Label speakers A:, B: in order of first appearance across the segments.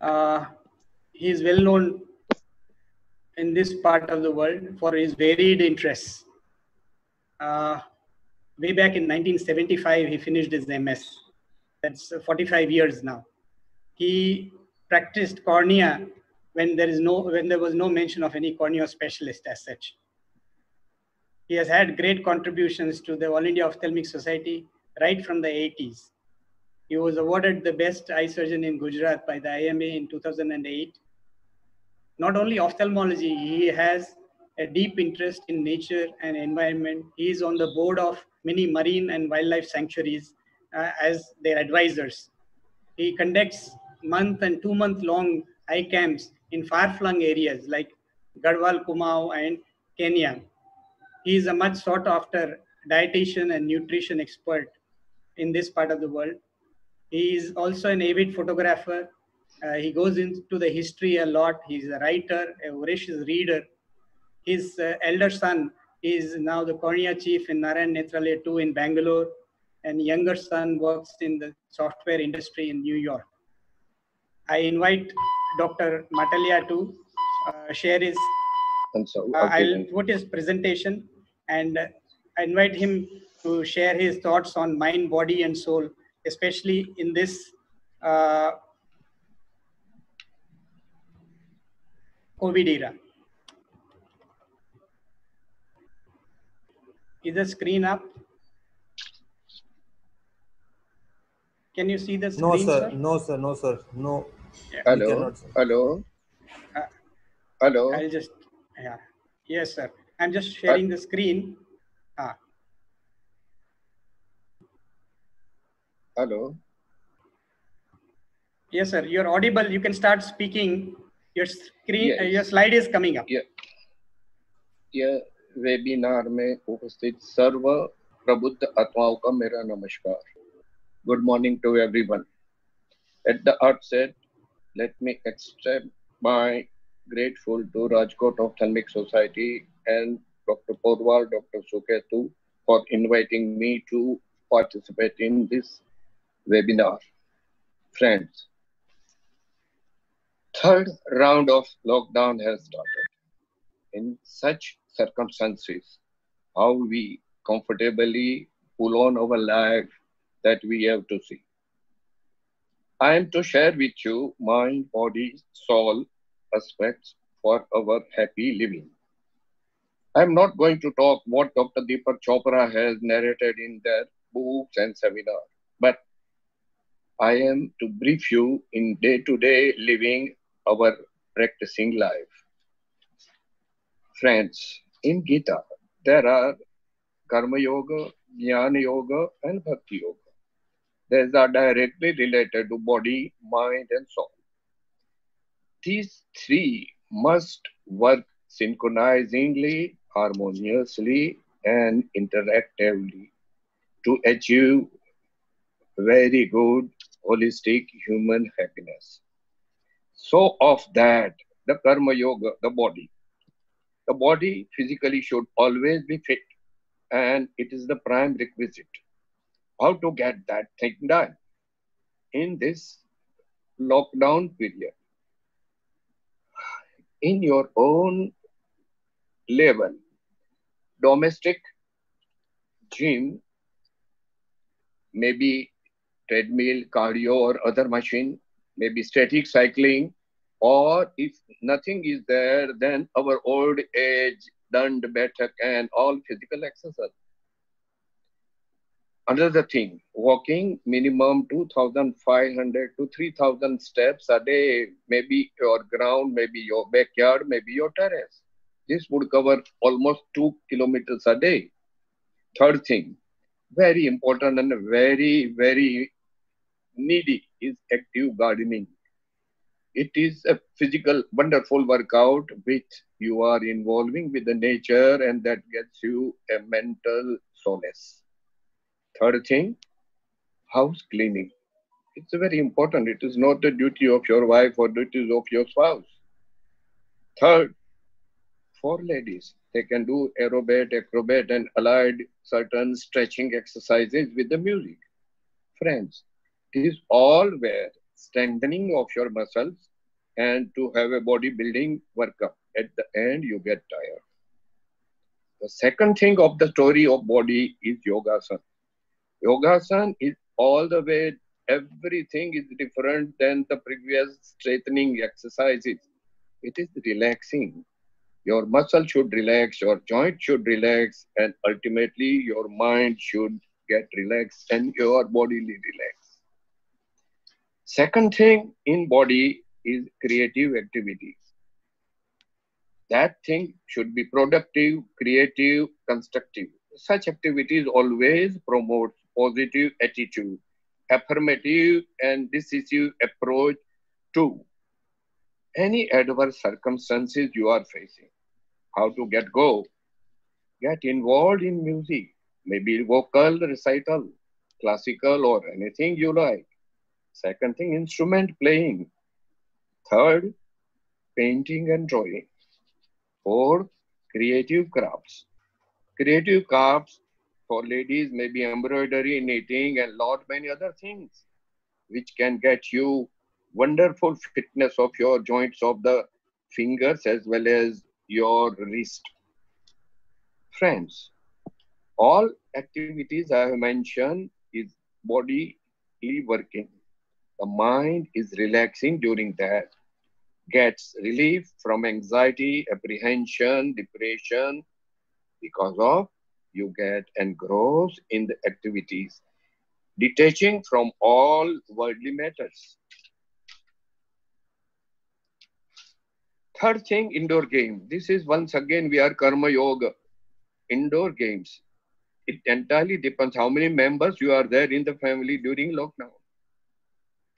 A: Uh, he is well known in this part of the world for his varied interests. Uh, way back in 1975, he finished his MS. That's 45 years now. He practiced cornea when there is no when there was no mention of any cornea specialist as such. He has had great contributions to the All India Ophthalmic Society right from the 80s. He was awarded the best eye surgeon in Gujarat by the IMA in 2008 not only ophthalmology, he has a deep interest in nature and environment. He is on the board of many marine and wildlife sanctuaries uh, as their advisors. He conducts month and two month long eye camps in far flung areas like Garhwal, Kumaon, and Kenya. He is a much sought after dietitian and nutrition expert in this part of the world. He is also an avid photographer uh, he goes into the history a lot. He's a writer, a voracious reader. His uh, elder son is now the cornea chief in Narayan Nethralaya 2 in Bangalore, and younger son works in the software industry in New York. I invite Dr. Matalia to uh, share his.
B: So,
A: uh, I'll put his presentation and I invite him to share his thoughts on mind, body, and soul, especially in this uh, COVID era. Is the screen up? Can you see the screen?
C: No, sir. sir? No, sir. No, sir. No.
B: Yeah. Hello. Cannot, Hello. Uh, Hello.
A: I'll just, yeah. Yes, sir. I'm just sharing uh, the screen.
B: Hello.
A: Yes, sir. You're audible. You can start speaking. your screen yes. uh, your slide is coming up
B: yeah. यह webinar में उपस्थित सर्व प्रबुद्ध आत्माओं का मेरा नमस्कार good morning to everyone at the outset let me extend my grateful to Rajkot Ophthalmic Society and Dr. Porwal, Dr. Suketu for inviting me to participate in this webinar. Friends, third round of lockdown has started. In such circumstances, how we comfortably pull on our life that we have to see. I am to share with you mind, body, soul aspects for our happy living. I am not going to talk what Dr. Deepak Chopra has narrated in their books and seminars, but I am to brief you in day to day living our practicing life. Friends, in Gita, there are Karma Yoga, Jnana Yoga, and Bhakti Yoga. These are directly related to body, mind, and soul. These three must work synchronizingly, harmoniously, and interactively to achieve very good holistic human happiness. So of that, the karma yoga, the body. The body physically should always be fit and it is the prime requisite. How to get that thing done in this lockdown period? In your own level, domestic gym, maybe treadmill, cardio, or other machine, maybe static cycling, or if nothing is there, then our old age, done better and all physical exercise. Another thing, walking minimum 2,500 to 3,000 steps a day, maybe your ground, maybe your backyard, maybe your terrace. This would cover almost two kilometers a day. Third thing, very important and very, very needy is active gardening it is a physical, wonderful workout which you are involving with the nature and that gets you a mental solace. Third thing, house cleaning. It's very important. It is not the duty of your wife or duties of your spouse. Third, for ladies, they can do aerobic, acrobat, and allied certain stretching exercises with the music. Friends, is all where strengthening of your muscles and to have a bodybuilding workup. At the end, you get tired. The second thing of the story of body is yogasan. Yogasan is all the way, everything is different than the previous straightening exercises. It is relaxing. Your muscle should relax, your joint should relax, and ultimately your mind should get relaxed and your body relax. Second thing in body is creative activities. That thing should be productive, creative, constructive. Such activities always promote positive attitude, affirmative and decisive approach to any adverse circumstances you are facing. How to get go? Get involved in music, maybe vocal recital, classical or anything you like. Second thing, instrument playing. Third, painting and drawing. Fourth, creative crafts. Creative crafts for ladies may be embroidery, knitting, and lot many other things, which can get you wonderful fitness of your joints of the fingers as well as your wrist. Friends, all activities I have mentioned is bodily working. The mind is relaxing during that, gets relief from anxiety, apprehension, depression, because of you get engrossed in the activities, detaching from all worldly matters. Third thing, indoor game. This is once again we are karma yoga. Indoor games. It entirely depends how many members you are there in the family during lockdown.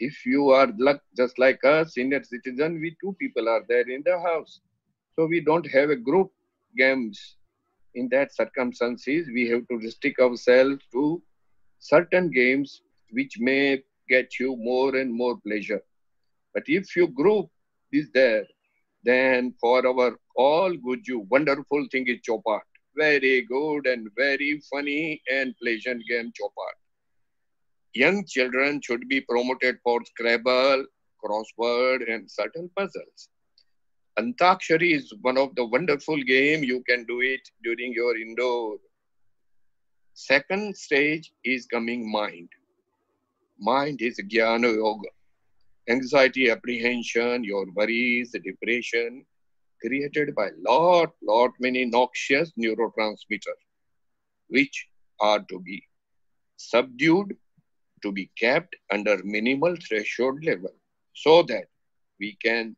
B: If you are luck just like us, senior citizen, we two people are there in the house. So we don't have a group games. In that circumstances, we have to restrict ourselves to certain games which may get you more and more pleasure. But if you group is there, then for our all good you, wonderful thing is Chopat. Very good and very funny and pleasant game Chopat. Young children should be promoted for Scrabble, crossword and certain puzzles. Antakshari is one of the wonderful game. You can do it during your indoor. Second stage is coming mind. Mind is Jnana Yoga anxiety, apprehension, your worries, depression, created by lot, lot many noxious neurotransmitters, which are to be subdued, to be kept under minimal threshold level, so that we can,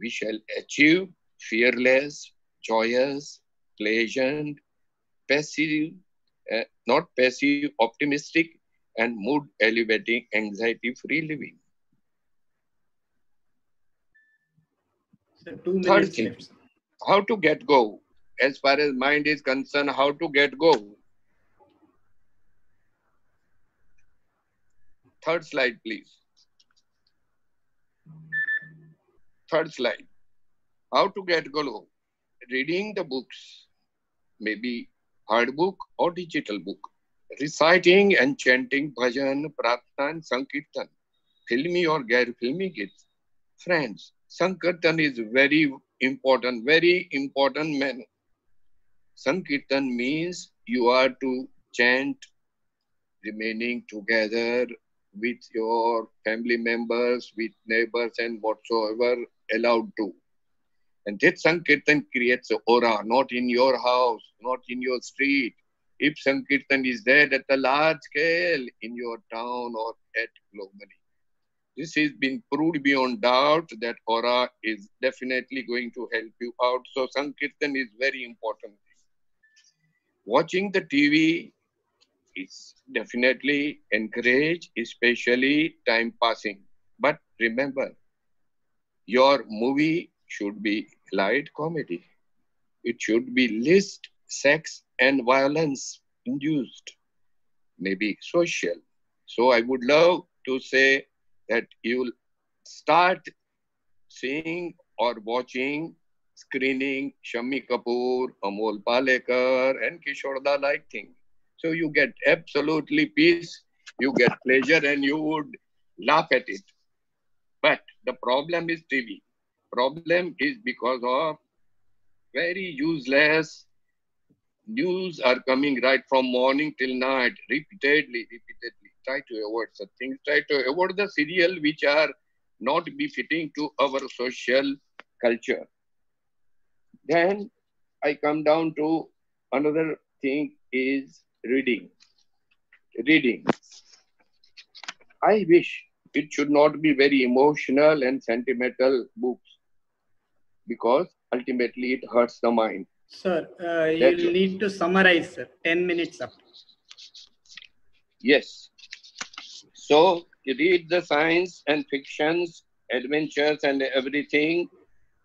B: we shall achieve fearless, joyous, pleasant, passive, uh, not passive, optimistic, and mood elevating, anxiety free living.
A: So two
B: Third thing,
A: left.
B: how to get go? As far as mind is concerned, how to get go? Third slide, please. Third slide. How to get go? Reading the books, maybe hard book or digital book. Reciting and chanting bhajan, pratna, and sankirtan. Filmy or gair filmy gits. Friends, Sankirtan is very important, very important man. Sankirtan means you are to chant remaining together with your family members, with neighbors and whatsoever allowed to. And that Sankirtan creates an aura, not in your house, not in your street. If Sankirtan is there at a large scale in your town or at globally. This has been proved beyond doubt that aura is definitely going to help you out. So Sankirtan is very important. Watching the TV definitely encourage, especially time passing. But remember, your movie should be light comedy. It should be least sex and violence induced, maybe social. So I would love to say that you'll start seeing or watching screening Shammi Kapoor, Amol Palekar, and Kishorda like thing. So you get absolutely peace, you get pleasure, and you would laugh at it. But the problem is TV. Problem is because of very useless news are coming right from morning till night, repeatedly, repeatedly. Try to avoid such things. Try to avoid the serial which are not befitting to our social culture. Then I come down to another thing is reading. Reading. I wish it should not be very emotional and sentimental books because ultimately it hurts the mind.
A: Sir, uh, you need to summarize, sir. 10 minutes up.
B: Yes. So you read the science and fictions, adventures, and everything,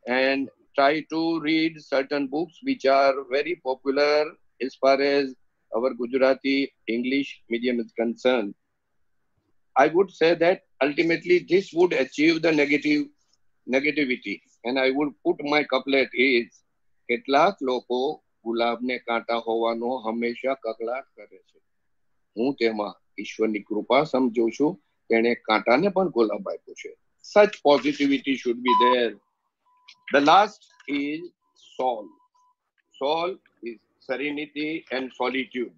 B: and try to read certain books which are very popular as far as our Gujarati English medium is concerned. I would say that ultimately this would achieve the negative negativity. And I would put my couplet is કેટલાક લોકો ગુલાબને કાંટા હોવાનો હંમેશા કકળાટ કરે છે હું તેમાં ઈશ્વરની કૃપા સમજુ છું તેણે કાંટાને પણ ગુલાબ આપ્યો છે such positivity should be there the last is soul is serenity and solitude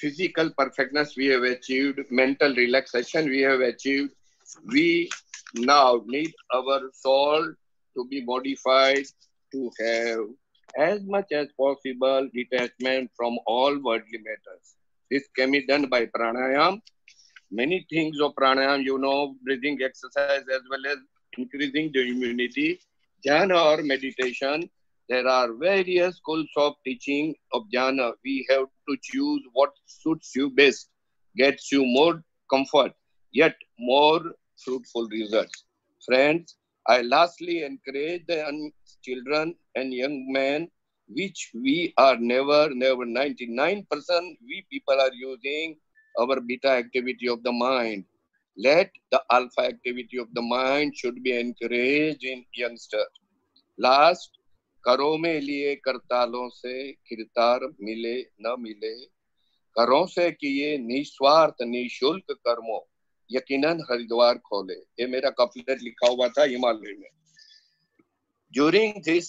B: physical perfectness we have achieved mental relaxation we have achieved we now need our soul to be modified to have as much as possible detachment from all worldly matters this can be done by pranayam. Many things of pranayam, you know, breathing exercise as well as increasing the immunity. Jhana or meditation, there are various schools of teaching of jhana. We have to choose what suits you best, gets you more comfort, yet more fruitful results. Friends, I lastly encourage the young children and young men which we are never, never 99% we people are using our beta activity of the mind. Let the alpha activity of the mind should be encouraged in youngsters. Last, करो में लिए करतालों से किरतार मिले न मिले, करो से किए निस्वार्थ निशुल्क कर्मों, यकीनन हरिद्वार खोले। ये मेरा कपलेट लिखा हुआ था हिमालय में। ड्यूरिंग दिस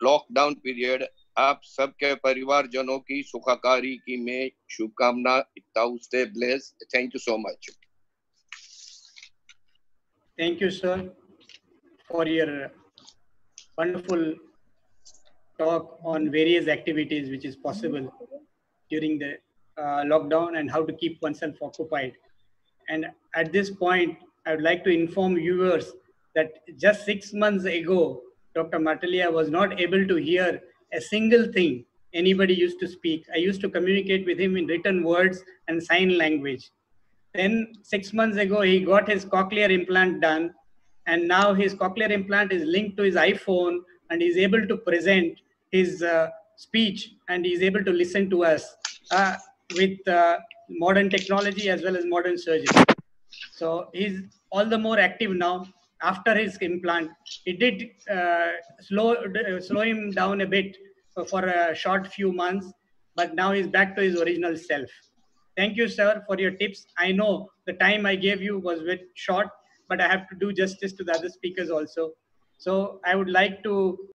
B: लॉकडाउन पीरियड आप सबके परिवारजनों की सुखाकारी की मैं शुभकामना stay bless thank you so much
A: thank you sir for your wonderful talk on various activities which is possible during the uh, lockdown and how to keep oneself occupied. And at this point, I would like to inform viewers that just six months ago, Dr. Matalia was not able to hear a single thing anybody used to speak. I used to communicate with him in written words and sign language. Then six months ago, he got his cochlear implant done, and now his cochlear implant is linked to his iPhone, and he's able to present his uh, speech, and he's able to listen to us uh, with uh, modern technology as well as modern surgery. So he's all the more active now after his implant. It did uh, slow slow him down a bit for a short few months, but now he's back to his original self. Thank you, sir, for your tips. I know the time I gave you was a bit short, but I have to do justice to the other speakers also. So I would like to